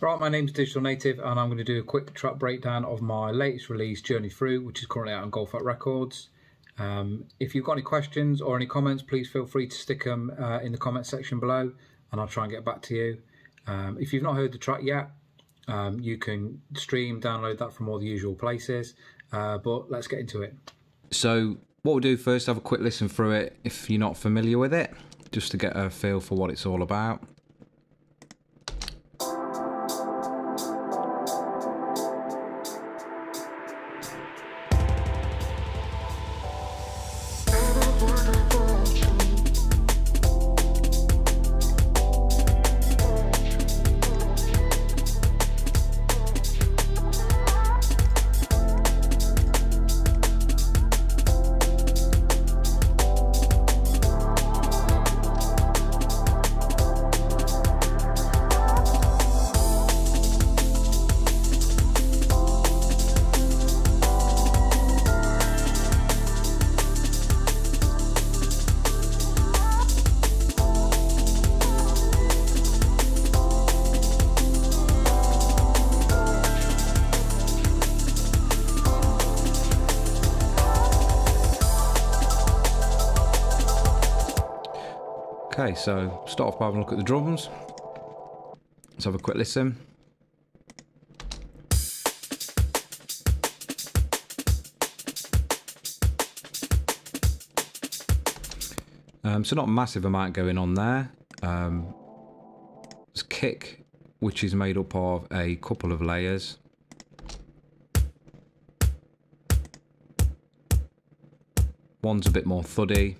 Right, my name's Digital Native, and I'm going to do a quick track breakdown of my latest release, Journey Through, which is currently out on Goldfat Records. Um, if you've got any questions or any comments, please feel free to stick them uh, in the comment section below, and I'll try and get back to you. Um, if you've not heard the track yet, um, you can stream, download that from all the usual places. Uh, but let's get into it. So, what we'll do first, have a quick listen through it if you're not familiar with it, just to get a feel for what it's all about. Okay, so start off by having a look at the drums. Let's have a quick listen. Um, so not a massive amount going on there. Um, there's kick, which is made up of a couple of layers. One's a bit more thuddy,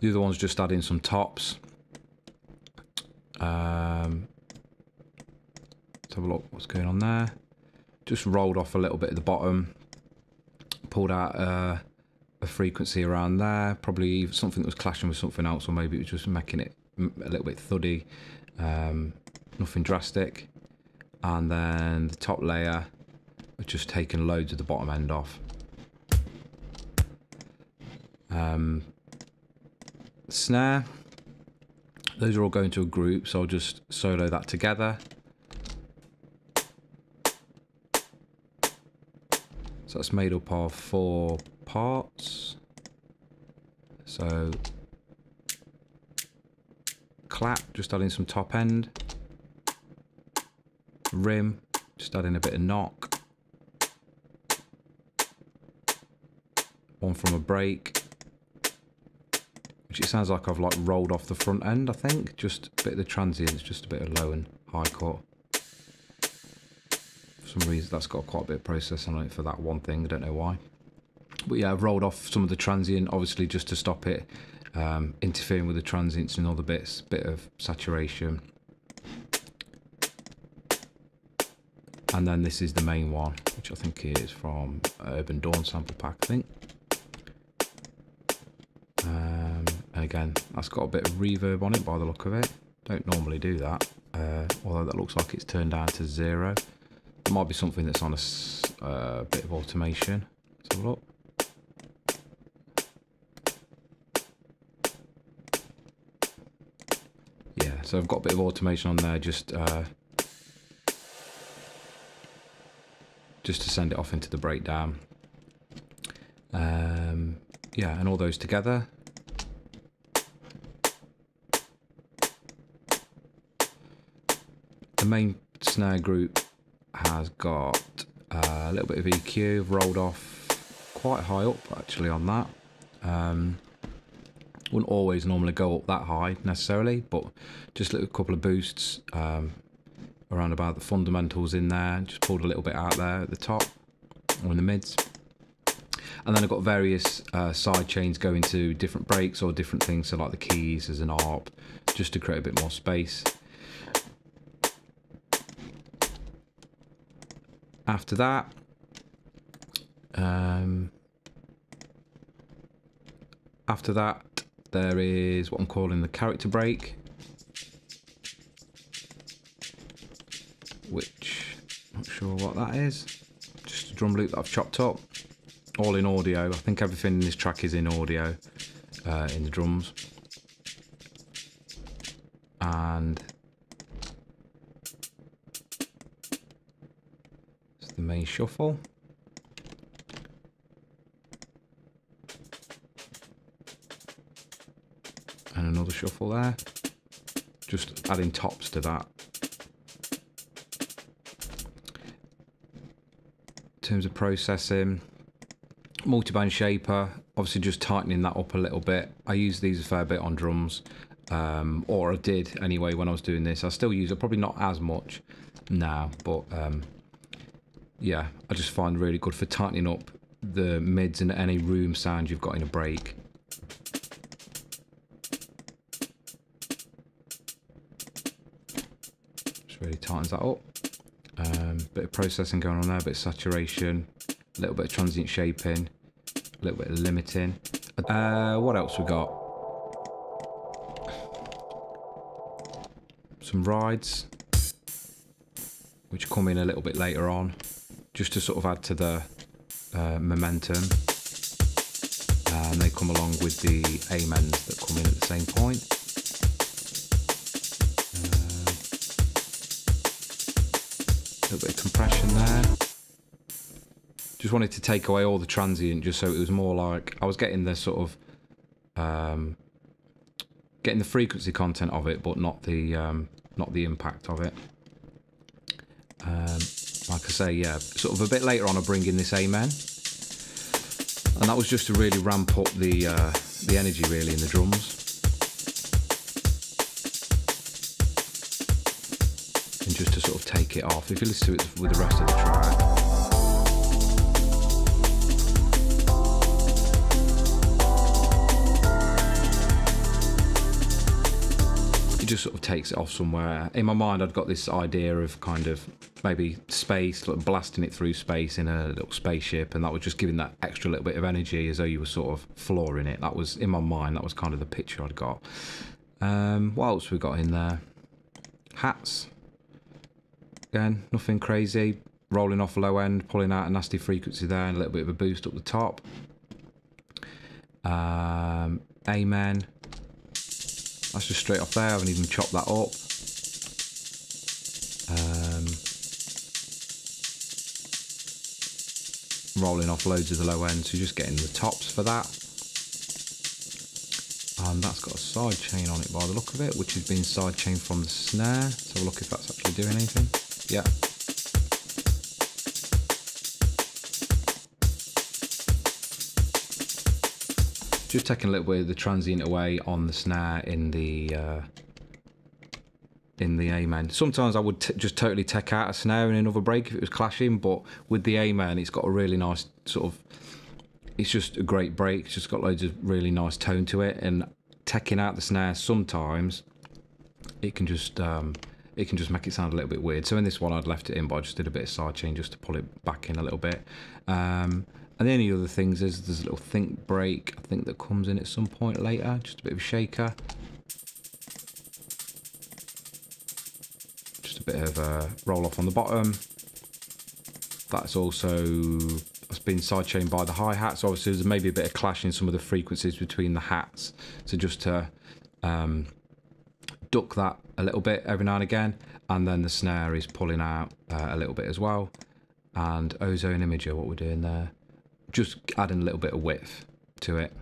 The other one's just adding some tops. Um, let's have a look what's going on there. Just rolled off a little bit at the bottom. Pulled out uh, a frequency around there. Probably something that was clashing with something else or maybe it was just making it a little bit thuddy. Um, nothing drastic. And then the top layer, just taken loads of the bottom end off. Um, snare. Those are all going to a group, so I'll just solo that together. So that's made up of four parts. So clap, just adding some top end. Rim, just adding a bit of knock. One from a break which it sounds like I've like rolled off the front end, I think. Just a bit of the transients, just a bit of low and high cut. For some reason, that's got quite a bit of process on it for that one thing. I don't know why. But yeah, I've rolled off some of the transient, obviously just to stop it um, interfering with the transients and other bits. Bit of saturation. And then this is the main one, which I think is from Urban Dawn sample pack, I think. And again, that's got a bit of reverb on it by the look of it. Don't normally do that, uh, although that looks like it's turned down to zero. Might be something that's on a uh, bit of automation. Let's have a look. Yeah, so I've got a bit of automation on there just uh, just to send it off into the breakdown. Um, yeah, and all those together main snare group has got uh, a little bit of EQ, rolled off quite high up actually on that. Um, wouldn't always normally go up that high necessarily, but just a couple of boosts um, around about the fundamentals in there. Just pulled a little bit out there at the top or in the mids. And then I've got various uh, side chains going to different breaks or different things, so like the keys as an ARP, just to create a bit more space. After that, um, after that, there is what I'm calling the character break, which I'm not sure what that is. Just a drum loop that I've chopped up, all in audio. I think everything in this track is in audio, uh, in the drums, and main shuffle. And another shuffle there. Just adding tops to that. In terms of processing, multiband shaper, obviously just tightening that up a little bit. I use these a fair bit on drums, um, or I did anyway when I was doing this. I still use it, probably not as much now, but um, yeah, I just find really good for tightening up the mids and any room sound you've got in a break. Just really tightens that up. Um, bit of processing going on there, a bit of saturation, a little bit of transient shaping, a little bit of limiting. Uh, what else we got? Some rides, which come in a little bit later on, just to sort of add to the uh, momentum. And they come along with the amens that come in at the same point. A little bit of compression there. Just wanted to take away all the transient, just so it was more like I was getting the sort of um, getting the frequency content of it, but not the um, not the impact of it. Um, like I say, yeah, sort of a bit later on, I bring in this amen, and that was just to really ramp up the uh, the energy really in the drums. And just to sort of take it off. If you listen to it with the rest of the track, it just sort of takes it off somewhere. In my mind, I'd got this idea of kind of maybe space, like blasting it through space in a little spaceship, and that was just giving that extra little bit of energy as though you were sort of flooring it. That was in my mind. That was kind of the picture I'd got. Um, what else we got in there? Hats. Again, nothing crazy. Rolling off low end, pulling out a nasty frequency there, and a little bit of a boost up the top. Um, Amen. That's just straight off there. I haven't even chopped that up. Rolling off loads of the low end, so just getting the tops for that. And that's got a side chain on it by the look of it, which has been side chain from the snare. Have a look if that's actually doing anything. Yeah. Just taking a little bit of the transient away on the snare in the uh, in the amen. Sometimes I would just totally take out a snare in another break if it was clashing, but with the amen, it's got a really nice sort of. It's just a great break. It's just got loads of really nice tone to it, and taking out the snare sometimes it can just um, it can just make it sound a little bit weird. So in this one, I'd left it in, but I just did a bit of side chain just to pull it back in a little bit. Um, and the only other things is there's a little think break, I think that comes in at some point later, just a bit of a shaker. Bit of a roll off on the bottom. That's also that's been sidechained by the hi-hat, so obviously there's maybe a bit of clash in some of the frequencies between the hats. So just to um, duck that a little bit every now and again, and then the snare is pulling out uh, a little bit as well. And ozone imager, what we're doing there just adding a little bit of width to it.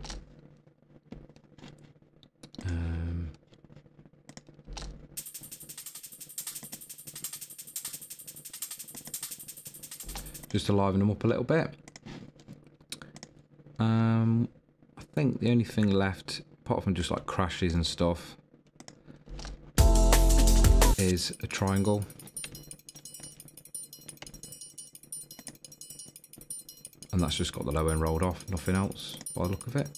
Just to liven them up a little bit. Um, I think the only thing left, apart from just like crashes and stuff, is a triangle. and that's just got the low end rolled off nothing else by the look of it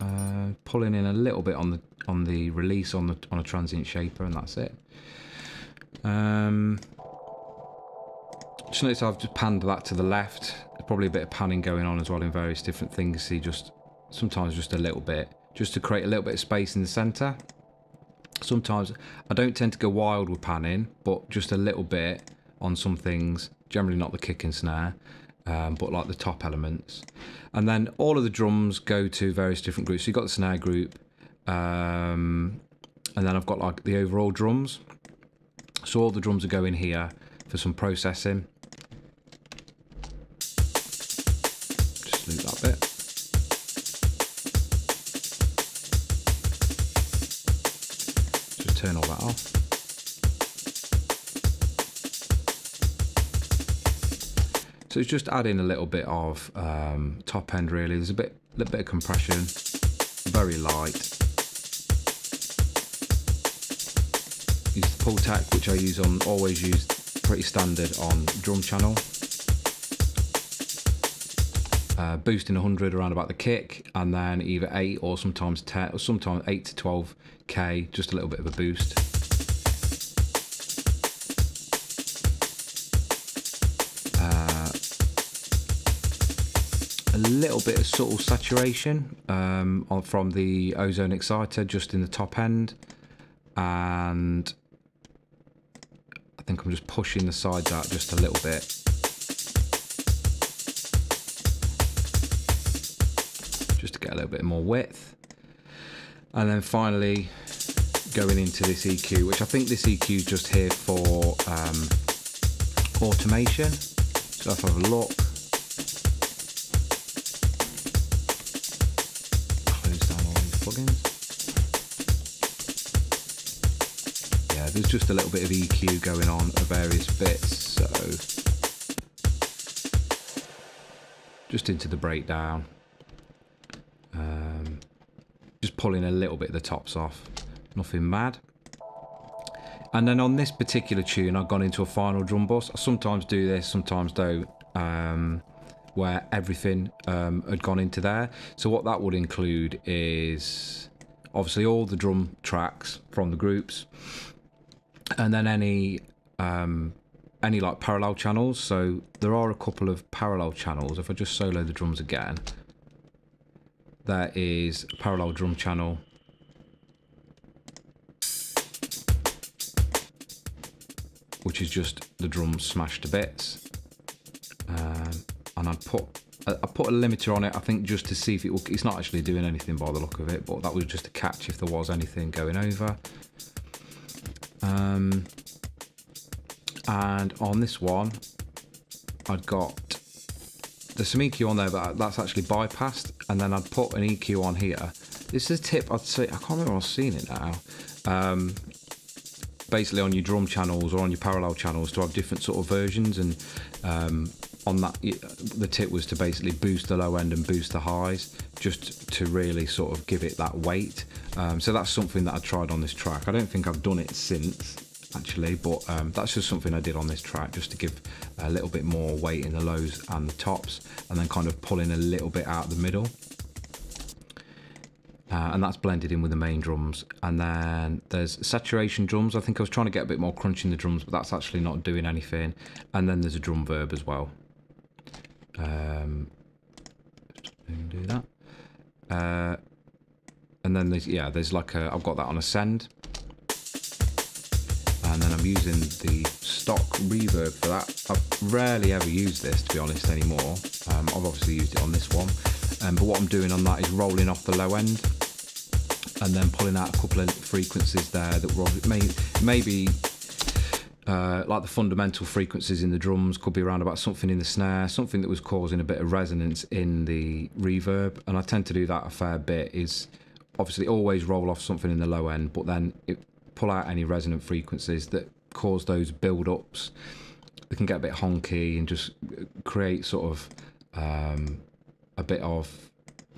uh, pulling in a little bit on the on the release on the on a transient shaper and that's it um, just notice I've just panned that to the left There's probably a bit of panning going on as well in various different things see just sometimes just a little bit just to create a little bit of space in the center sometimes I don't tend to go wild with panning but just a little bit on some things generally not the kick and snare um, but like the top elements. And then all of the drums go to various different groups. So you've got the snare group, um, and then I've got like the overall drums. So all the drums are going here for some processing. So it's just adding a little bit of um, top end really. There's a bit, little bit of compression, very light. Use the Pultec, which I use on, always use pretty standard on drum channel. Uh, boosting 100 around about the kick and then either 8 or sometimes 10 or sometimes 8 to 12k just a little bit of a boost little bit of subtle saturation um, from the ozone exciter just in the top end, and I think I'm just pushing the sides out just a little bit. Just to get a little bit more width. And then finally going into this EQ, which I think this EQ is just here for um, automation. So let's have a look. Yeah, there's just a little bit of EQ going on of various bits, so just into the breakdown. Um, just pulling a little bit of the tops off, nothing mad. And then on this particular tune, I've gone into a final drum bus. I sometimes do this, sometimes don't, um, where everything um, had gone into there. So what that would include is obviously all the drum tracks from the groups, and then any um, any like parallel channels. So there are a couple of parallel channels. If I just solo the drums again, there is a parallel drum channel which is just the drums smashed to bits. Um, and I'd put I put a limiter on it, I think, just to see if it will. It's not actually doing anything by the look of it, but that was just a catch if there was anything going over. Um, and on this one, I'd got there's some EQ on there, but that's actually bypassed. And then I'd put an EQ on here. This is a tip I'd say. I can't remember I've seen it now. Um, basically on your drum channels or on your parallel channels to have different sort of versions and um, on that the tip was to basically boost the low end and boost the highs just to really sort of give it that weight um, so that's something that I tried on this track I don't think I've done it since actually but um, that's just something I did on this track just to give a little bit more weight in the lows and the tops and then kind of pulling a little bit out the middle uh, and that's blended in with the main drums. And then there's saturation drums. I think I was trying to get a bit more crunch in the drums, but that's actually not doing anything. And then there's a drum verb as well. Um, do that. Uh, and then there's yeah, there's like a I've got that on a send. And then I'm using the stock reverb for that. I've rarely ever used this to be honest anymore. Um, I've obviously used it on this one. Um, but what I'm doing on that is rolling off the low end and then pulling out a couple of frequencies there that were may, maybe uh, like the fundamental frequencies in the drums could be around about something in the snare, something that was causing a bit of resonance in the reverb. And I tend to do that a fair bit. Is obviously always roll off something in the low end, but then it, pull out any resonant frequencies that cause those build ups. They can get a bit honky and just create sort of um, a bit of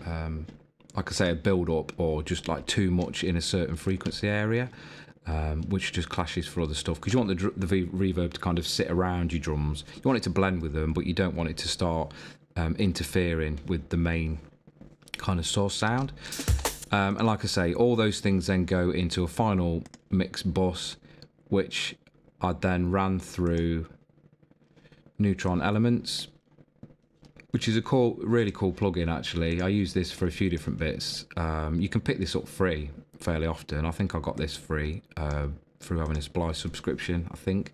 um, like I say, a build up or just like too much in a certain frequency area, um, which just clashes for other stuff. Because you want the, the reverb to kind of sit around your drums. You want it to blend with them, but you don't want it to start um, interfering with the main kind of source sound. Um, and like I say, all those things then go into a final mix bus, which I then ran through Neutron Elements, which is a cool, really cool plugin actually. I use this for a few different bits. Um, you can pick this up free fairly often. I think I got this free uh, through having a Splice subscription, I think.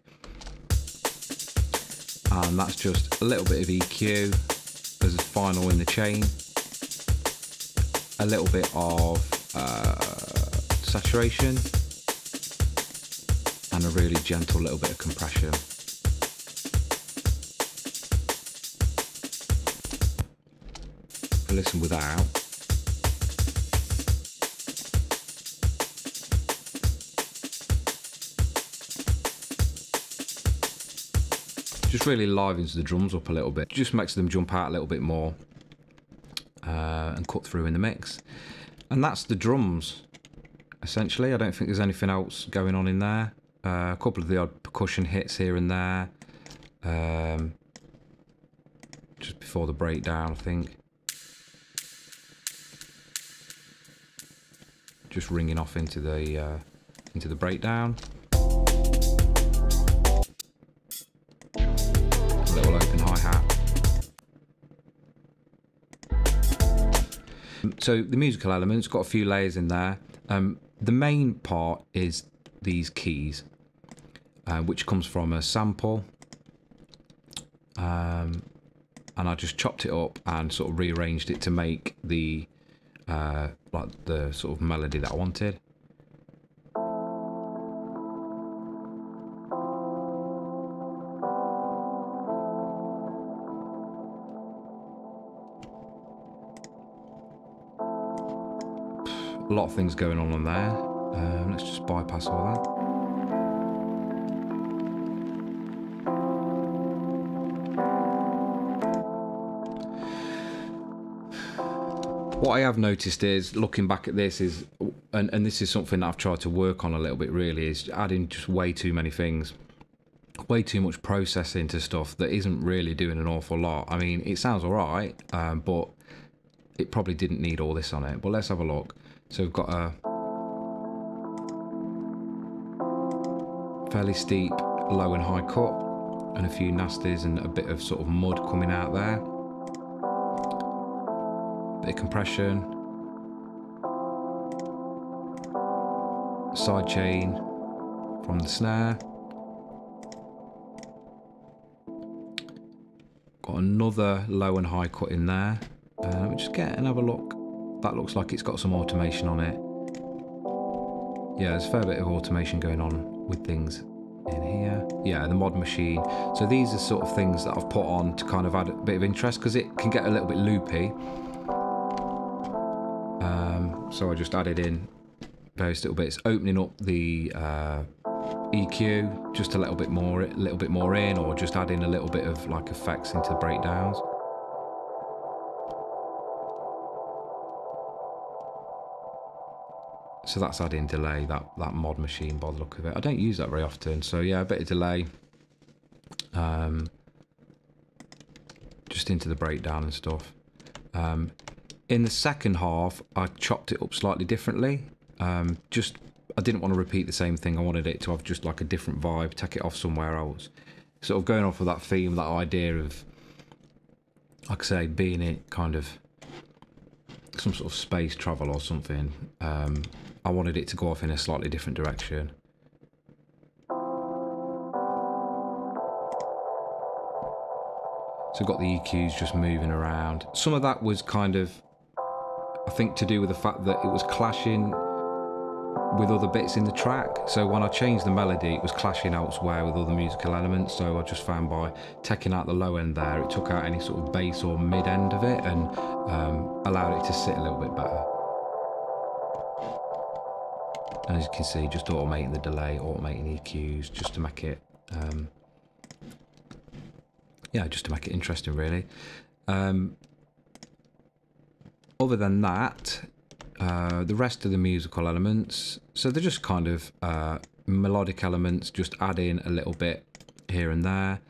And that's just a little bit of EQ as a final in the chain, a little bit of uh, saturation, and a really gentle little bit of compression. listen without. Really livens the drums up a little bit. Just makes them jump out a little bit more uh, and cut through in the mix. And that's the drums, essentially. I don't think there's anything else going on in there. Uh, a couple of the odd percussion hits here and there. Um, just before the breakdown, I think. Just ringing off into the uh, into the breakdown. So the musical elements got a few layers in there. Um, the main part is these keys, uh, which comes from a sample. Um, and I just chopped it up and sort of rearranged it to make the uh, like the sort of melody that I wanted. A lot of things going on on there. Um, let's just bypass all that. What I have noticed is, looking back at this, is and, and this is something that I've tried to work on a little bit. Really, is adding just way too many things, way too much processing to stuff that isn't really doing an awful lot. I mean, it sounds alright, um, but it probably didn't need all this on it. But let's have a look. So we've got a fairly steep low and high cut, and a few nasties and a bit of sort of mud coming out there. Bit of compression. Side chain from the snare. Got another low and high cut in there. Uh, let me just get and have a look. That looks like it's got some automation on it. Yeah, there's a fair bit of automation going on with things in here. Yeah, the mod machine. So these are sort of things that I've put on to kind of add a bit of interest because it can get a little bit loopy. Um, so I just added in various little bits, opening up the uh, EQ just a little bit more, a little bit more in, or just adding a little bit of like effects into the breakdowns. So that's adding delay, that, that mod machine by the look of it. I don't use that very often, so yeah, a bit of delay. Um, just into the breakdown and stuff. Um, in the second half, I chopped it up slightly differently. Um, just, I didn't want to repeat the same thing. I wanted it to have just like a different vibe, take it off somewhere else. Sort of going off of that theme, that idea of, like I say, being it kind of some sort of space travel or something. Um, I wanted it to go off in a slightly different direction. So got the EQs just moving around. Some of that was kind of, I think, to do with the fact that it was clashing with other bits in the track. So when I changed the melody, it was clashing elsewhere with other musical elements. So I just found by taking out the low end there, it took out any sort of bass or mid end of it and um, allowed it to sit a little bit better. As you can see, just automating the delay, automating EQs, just to make it, um, yeah, just to make it interesting, really. Um, other than that, uh, the rest of the musical elements, so they're just kind of uh, melodic elements, just add in a little bit here and there.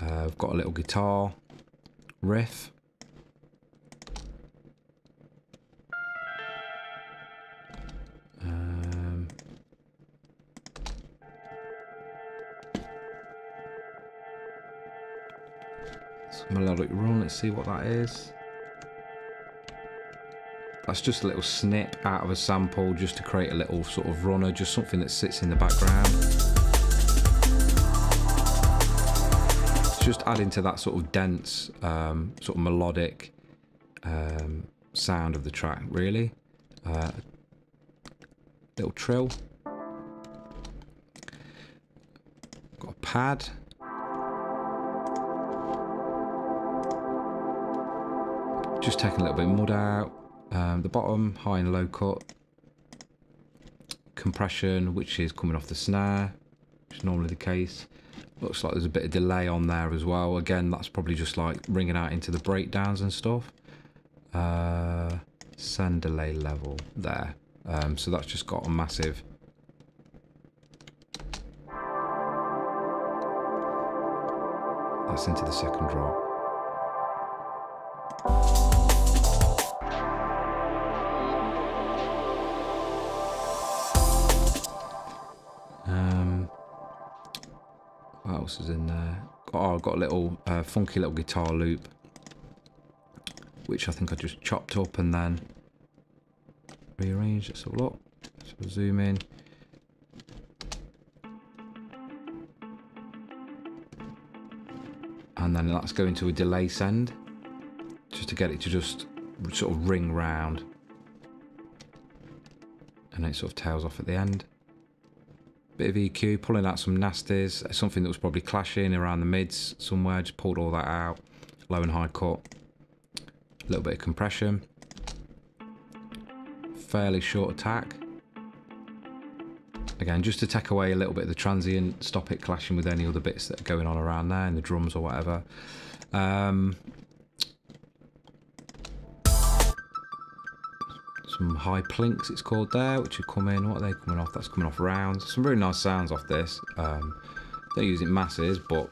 Uh, I've got a little guitar riff. Melodic run, let's see what that is. That's just a little snip out of a sample just to create a little sort of runner, just something that sits in the background. Just adding to that sort of dense, um, sort of melodic um, sound of the track, really. Uh, little trill. Got a pad. Just taking a little bit of mud out. Um, the bottom, high and low cut. Compression, which is coming off the snare, which is normally the case. looks like there's a bit of delay on there as well. Again, that's probably just like ringing out into the breakdowns and stuff. Uh, send delay level there. Um, so that's just got a massive that's into the second drop. Is in there? Oh, I've got a little uh, funky little guitar loop, which I think I just chopped up and then rearranged. Let's have a look. So zoom in. And then that's going to a delay send, just to get it to just sort of ring round. And it sort of tails off at the end bit of EQ, pulling out some nasties, something that was probably clashing around the mids somewhere, just pulled all that out, low and high cut, a little bit of compression, fairly short attack. Again, just to take away a little bit of the transient, stop it clashing with any other bits that are going on around there in the drums or whatever. Um, some high plinks it's called there which are coming what are they coming off? That's coming off rounds. Some really nice sounds off this. Um, don't use it masses but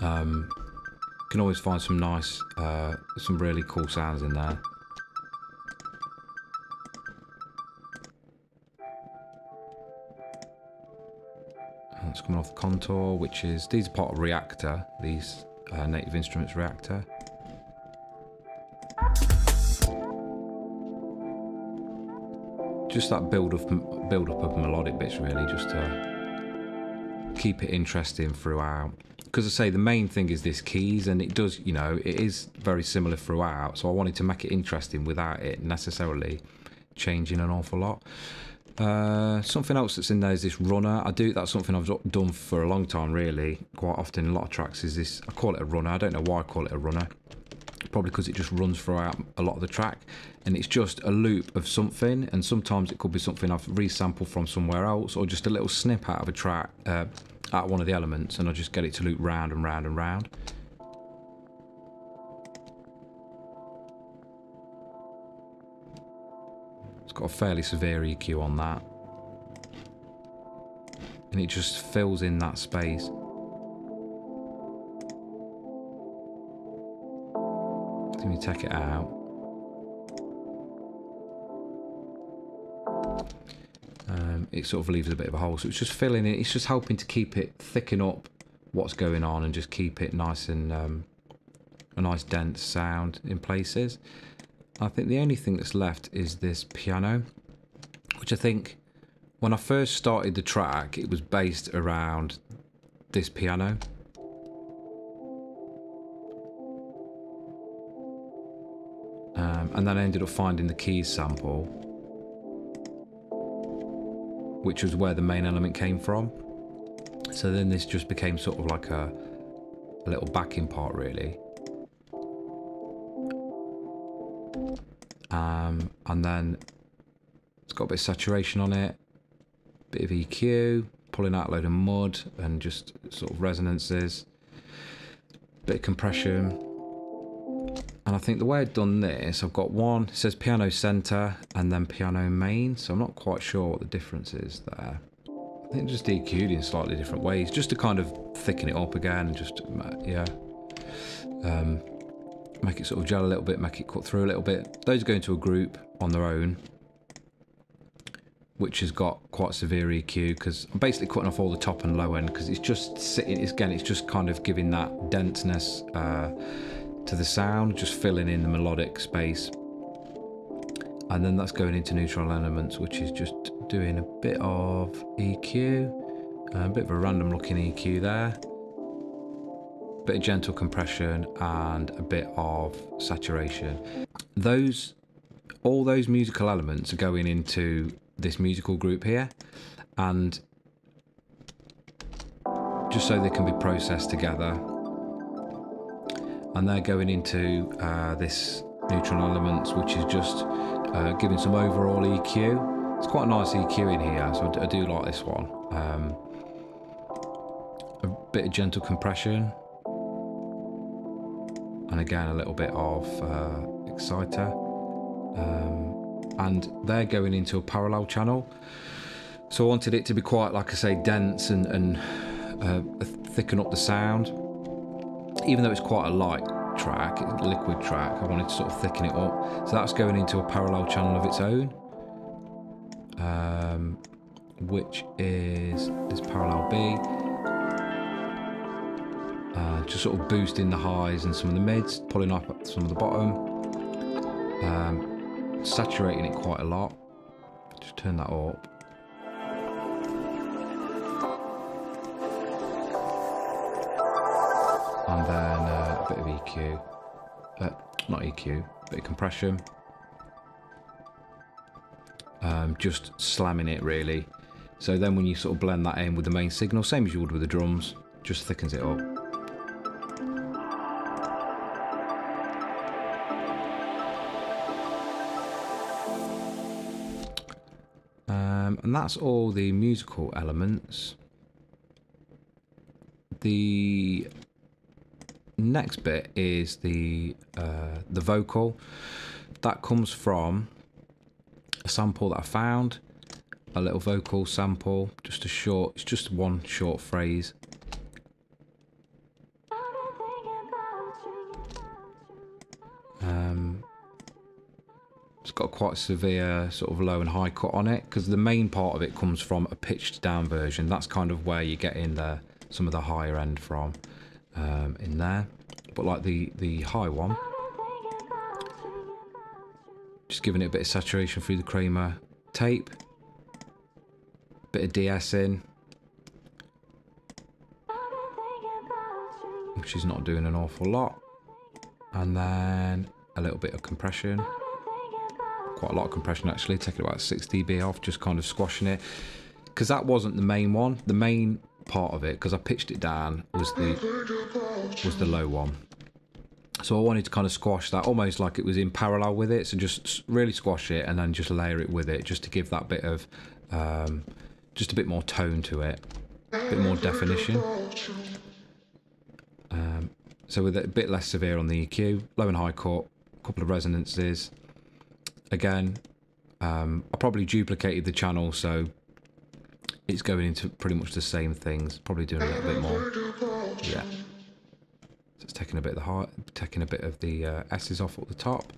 um, can always find some nice uh, some really cool sounds in there. That's coming off the Kontour which is these are part of Reaktor, these uh, native instruments reaktor just that build of build up of melodic bits really just to keep it interesting throughout. Because I say the main thing is this keys and it does you know it is very similar throughout so I wanted to make it interesting without it necessarily changing an awful lot. Uh, something else that's in there is this runner. I do that's something I've done for a long time really quite often in a lot of tracks is this I call it a runner. I don't know why I call it a runner probably because it just runs throughout a lot of the track and it's just a loop of something and sometimes it could be something I've resampled from somewhere else or just a little snip out of a track uh, out of one of the elements and I just get it to loop round and round and round. It's got a fairly severe EQ on that. And it just fills in that space Let me take it out. Um, it sort of leaves a bit of a hole, so it's just filling it. It's just helping to keep it thicken up what's going on and just keep it nice and um, a nice dense sound in places. I think the only thing that's left is this piano, which I think when I first started the track, it was based around this piano. Um, and then I ended up finding the keys sample, which was where the main element came from. So then this just became sort of like a, a little backing part, really. Um, and then it's got a bit of saturation on it, bit of EQ, pulling out a load of mud and just sort of resonances, bit of compression and I think the way I've done this, I've got one, it says piano center and then piano main. So I'm not quite sure what the difference is there. I think just EQ'd in slightly different ways, just to kind of thicken it up again and just, yeah. Um, make it sort of gel a little bit, make it cut through a little bit. Those go into a group on their own, which has got quite severe EQ because I'm basically cutting off all the top and low end because it's just sitting, it's, again, it's just kind of giving that denseness, uh, to the sound, just filling in the melodic space. And then that's going into neutron elements, which is just doing a bit of EQ, a bit of a random looking EQ there, a bit of gentle compression, and a bit of saturation. Those, all those musical elements are going into this musical group here, and just so they can be processed together and they're going into uh, this neutron elements, which is just uh, giving some overall EQ. It's quite a nice EQ in here, so I do like this one. Um, a bit of gentle compression, and again a little bit of uh, exciter. Um, and they're going into a parallel channel. So I wanted it to be quite, like I say, dense and, and uh, thicken up the sound. Even though it's quite a light track, liquid track, I wanted to sort of thicken it up. So that's going into a parallel channel of its own. Um, which is this parallel B. Uh, just sort of boosting the highs and some of the mids, pulling up some of the bottom, um, saturating it quite a lot. Just turn that up. And then uh, a bit of EQ, uh, not EQ, bit of compression. Um, just slamming it really. So then when you sort of blend that in with the main signal, same as you would with the drums, just thickens it up. Um, and that's all the musical elements. The next bit is the uh, the vocal. That comes from a sample that I found a little vocal sample, just a short, it's just one short phrase. Um, it's got quite severe sort of low and high cut on it because the main part of it comes from a pitched down version. That's kind of where you get in the some of the higher end from um, in there. But like the the high one, just giving it a bit of saturation through the Kramer tape bit of de-essing. Which is not doing an awful lot. And then a little bit of compression. Quite a lot of compression actually, taking about 6 dB off, just kind of squashing it. Because that wasn't the main one. The main part of it, because I pitched it down, was the was the low one. So I wanted to kind of squash that almost like it was in parallel with it. So just really squash it and then just layer it with it just to give that bit of um, just a bit more tone to it, a bit more definition. Um, so with it a bit less severe on the EQ, low and high cut, a couple of resonances. Again, um, I probably duplicated the channel so it's going into pretty much the same things, probably doing a little bit more. Yeah. So it's taking a bit of the heart, taking a bit of the uh, S's off at the top.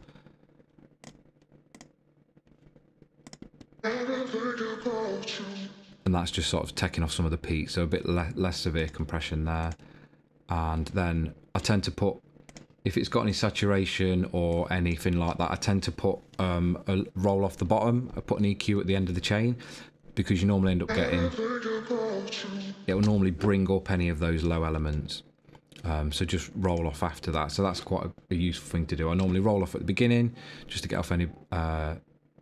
and that's just sort of taking off some of the peak, so a bit le less severe compression there. And then I tend to put, if it's got any saturation or anything like that, I tend to put um, a roll off the bottom. I put an EQ at the end of the chain because you normally end up getting, it will normally bring up any of those low elements. Um, so just roll off after that. So that's quite a, a, useful thing to do. I normally roll off at the beginning just to get off any uh,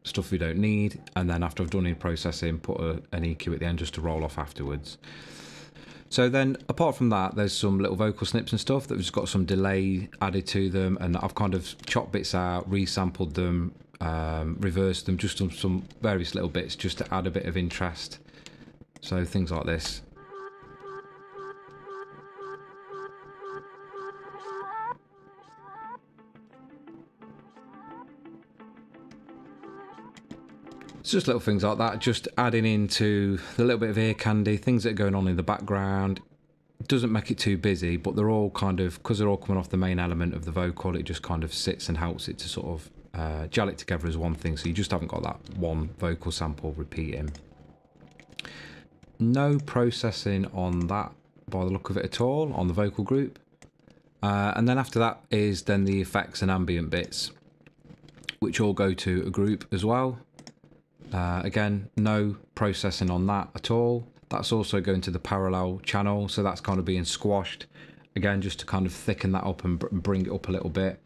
stuff we don't need, and then after I've done any processing, put a, an EQ at the end just to roll off afterwards. So then, apart from that, there's some little vocal snips and stuff that have just got some delay added to them, and I've kind of chopped bits out, resampled them, um, reversed them, just some, some various little bits just to add a bit of interest. So things like this. It's just little things like that, just adding into the little bit of ear candy, things that are going on in the background. It doesn't make it too busy, but they're all kind of, because they're all coming off the main element of the vocal, it just kind of sits and helps it to sort of uh, gel it together as one thing. So you just haven't got that one vocal sample repeating. No processing on that by the look of it at all on the vocal group. Uh, and then after that is then the effects and ambient bits, which all go to a group as well. Uh, again, no processing on that at all. That's also going to the parallel channel, so that's kind of being squashed. Again, just to kind of thicken that up and br bring it up a little bit.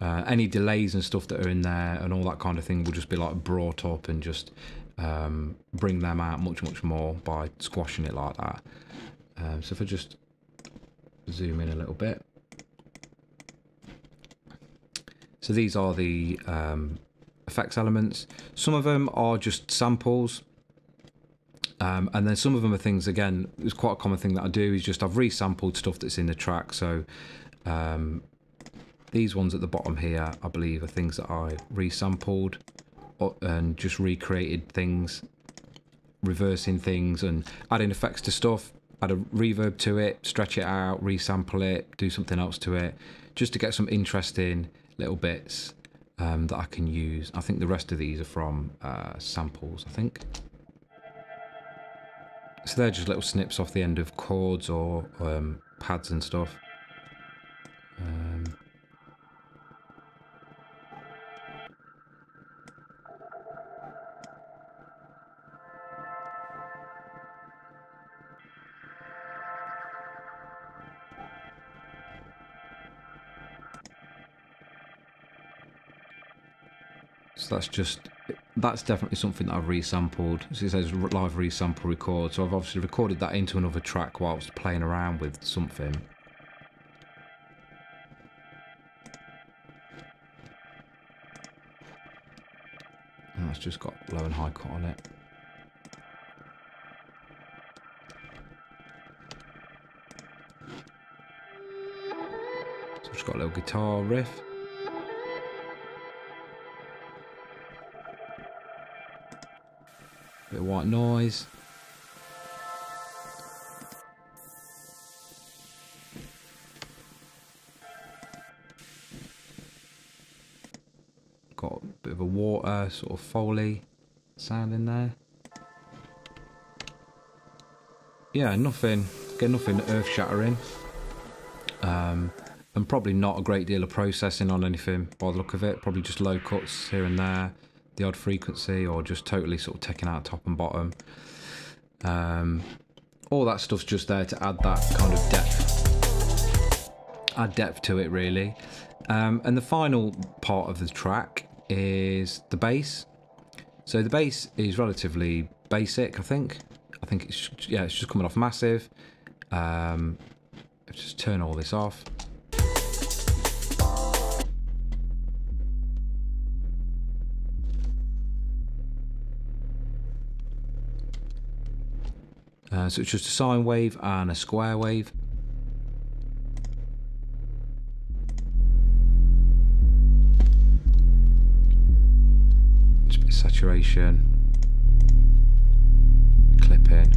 Uh, any delays and stuff that are in there and all that kind of thing will just be like brought up and just um, bring them out much, much more by squashing it like that. Um, so if I just zoom in a little bit. So these are the um, effects elements. Some of them are just samples. Um, and then some of them are things again. It's quite a common thing that I do is just I've resampled stuff that's in the track. So um, these ones at the bottom here, I believe, are things that I resampled and just recreated things, reversing things and adding effects to stuff. Add a reverb to it, stretch it out, resample it, do something else to it, just to get some interesting little bits um, that I can use. I think the rest of these are from uh, samples, I think. So they're just little snips off the end of chords or um, pads and stuff. Um, that's just that's definitely something that I've resampled. So it says live resample record. So I've obviously recorded that into another track whilst playing around with something. And that's just got low and high cut on it. So I've just got a little guitar riff. Bit of white noise. Got a bit of a water sort of foley sound in there. Yeah, nothing, get nothing earth shattering. Um, and probably not a great deal of processing on anything by the look of it. Probably just low cuts here and there the odd frequency or just totally sort of taking out top and bottom. Um, all that stuff's just there to add that kind of depth, add depth to it really. Um, and the final part of the track is the bass. So the bass is relatively basic, I think. I think it's yeah, it's just coming off massive. Um, just turn all this off. Uh, so it's just a sine wave and a square wave. A bit of saturation, clipping,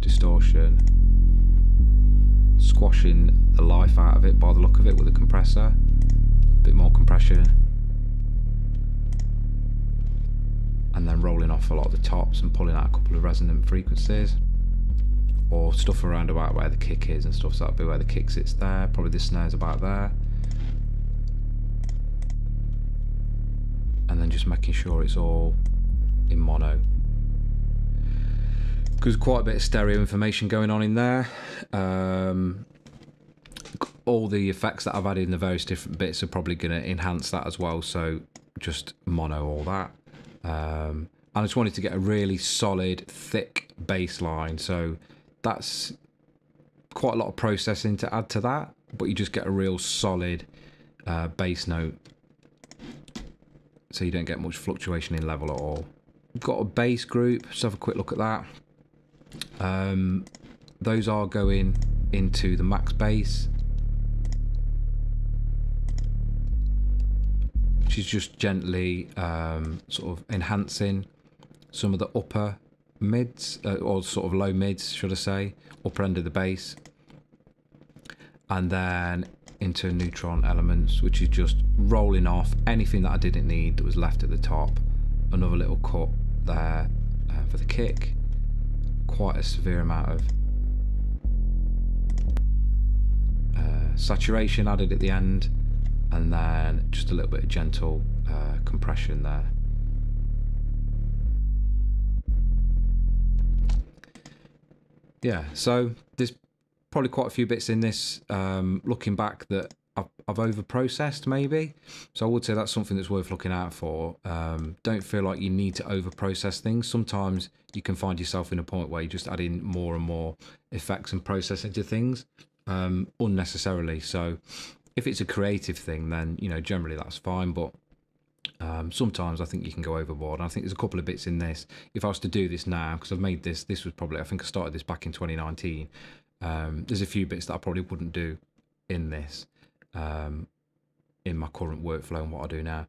distortion, squashing the life out of it by the look of it with a compressor, a bit more compression. And then rolling off a lot of the tops and pulling out a couple of resonant frequencies. Or stuff around about where the kick is and stuff so that'll be where the kick sits there probably the snare's about there. And then just making sure it's all in mono. Because quite a bit of stereo information going on in there. Um, all the effects that I've added in the various different bits are probably going to enhance that as well so just mono all that um, I just wanted to get a really solid, thick bass line. So that's quite a lot of processing to add to that, but you just get a real solid uh, bass note. So you don't get much fluctuation in level at all. We've got a bass group, let's have a quick look at that. Um, those are going into the MaxxBass. Is just gently um, sort of enhancing some of the upper mids, uh, or sort of low mids, should I say, upper end of the bass. And then into neutron elements, which is just rolling off anything that I didn't need that was left at the top. Another little cut there uh, for the kick. Quite a severe amount of uh, saturation added at the end and then just a little bit of gentle uh, compression there. Yeah, so there's probably quite a few bits in this um, looking back that I've, I've over processed maybe. So I would say that's something that's worth looking out for. Um, don't feel like you need to over process things. Sometimes you can find yourself in a point where you're just add in more and more effects and processing to things um, unnecessarily. So if it's a creative thing, then you know generally that's fine. But Um, sometimes I think you can go overboard. And I think there's a couple of bits in this. If I was to do this now, because I've made this, this was probably, I think I started this back in 2019. Um, there's a few bits that I probably wouldn't do in this, um, in my current workflow and what I do now.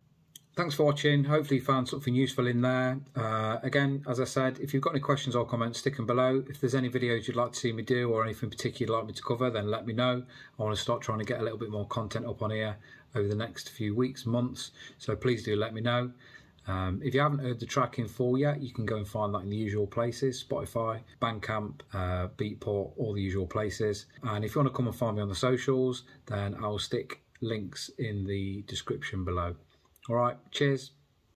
Thanks for watching. Hopefully you found something useful in there. Uh, again, as I said, if you've got any questions or comments, stick them below. If there's any videos you'd like to see me do or anything particular you'd like me to cover, then let me know. I want to start trying to get a little bit more content up on here over the next few weeks, months. So please do let me know. Um, if you haven't heard the track in full yet, you can go and find that in the usual places Spotify, Bandcamp, uh, Beatport, all the usual places. And if you want to come and find me on the socials, then I'll stick links in the description below. All right, cheers.